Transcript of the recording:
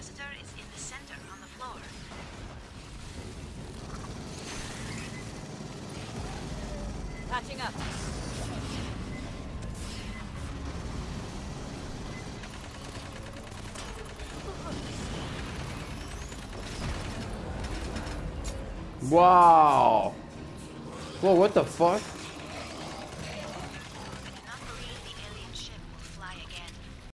capacitor is in the center on the floor. Patching up. Wow. Whoa, what the fuck?